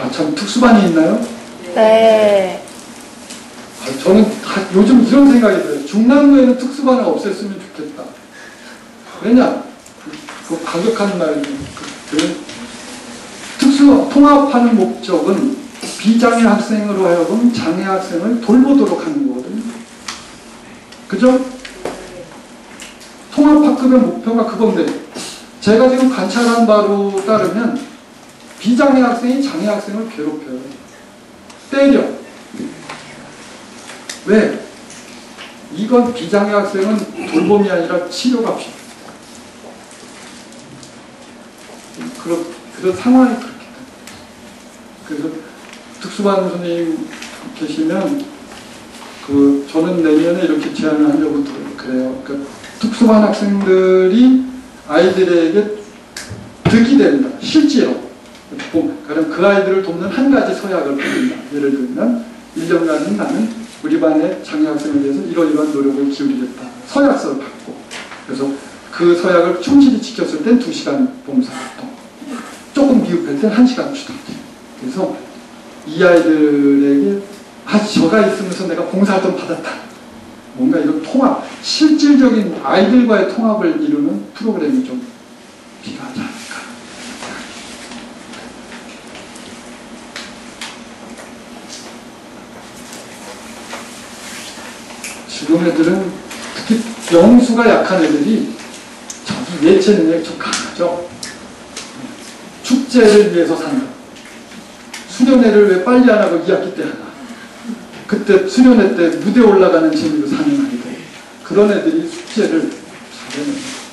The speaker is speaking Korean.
아, 참 특수반이 있나요? 네. 아, 저는 다- 요즘 이런 생각이 들어요. 중남구에는 특수반을 없앴으면 좋겠다. 왜냐? 그, 그 과격한 말이 그, 그 특수 통합하는 목적은 비장애 학생으로 하여금 장애 학생을 돌보도록 하는 거거든요. 그죠? 통합학급의 목표가 그건데 제가 지금 관찰한 바로 따르면 비장애 학생이 장애 학생을 괴롭혀요. 때려. 왜? 이건 비장애 학생은 돌봄이 아니라 치료가 필요해. 그런, 그런 상황이 그렇게 돼. 그래서 특수반 선생님 계시면 그 저는 내년에 이렇게 제안을 하려고 들- 그래요. 그러니까 특수반 학생들이 아이들에게 득이 된다. 실제로. 보- 그럼 그 아이들을 돕는 한 가지 서약을 드린다. 예를 들면 1년간은 나는 우리 반의 장애 학생을 위해서 이러이러한 노력을 기울이겠다. 서약서를 받고 그래서 그 서약을 충실히 지켰을 땐 2시간 봉사활동 조금 미흡할 땐 1시간 주던지 그래서 이 아이들에게 아 저가 있으면서 내가 봉사활동 받았다. 뭔가 이런 통합, 실질적인 아이들과의 통합을 이루는 프로그램이 좀 필요하지 않을까. 지금 애들은 특히 영수가 약한 애들이 자기 예체 능력이 좀 강하죠. 축제를 위해서 산다. 수련회를 왜 빨리 안 하고 2학기 때 하나. 그때 수련회 때 무대 올라가는 재미로 사는 아이들. 그런 애들이 숙제를 잘해내요.